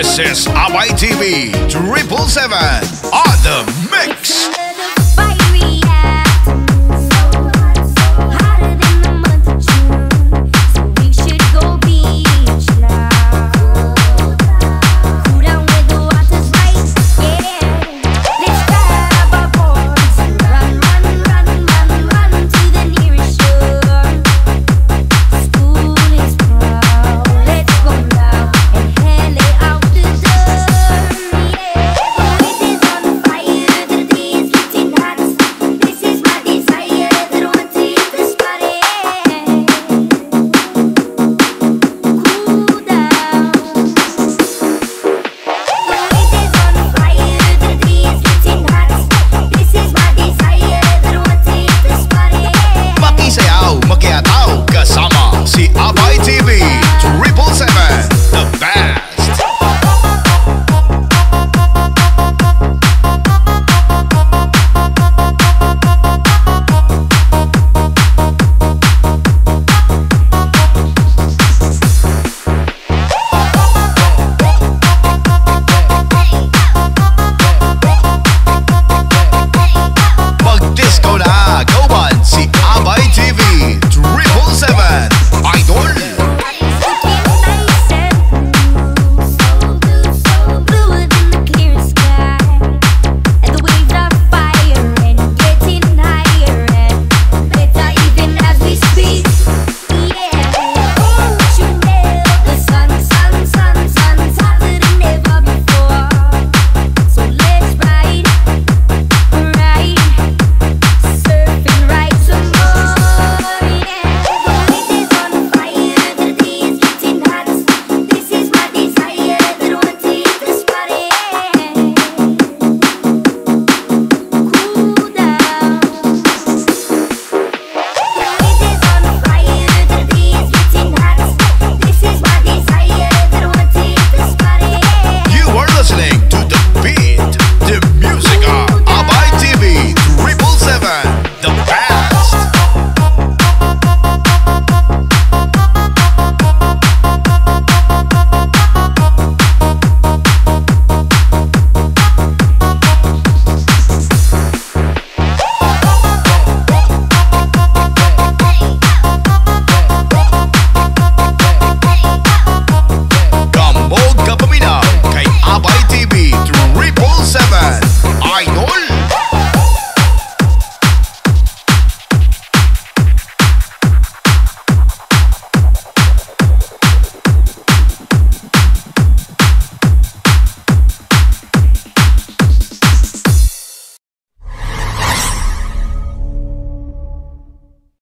This is Abai TV Triple Seven on the mix.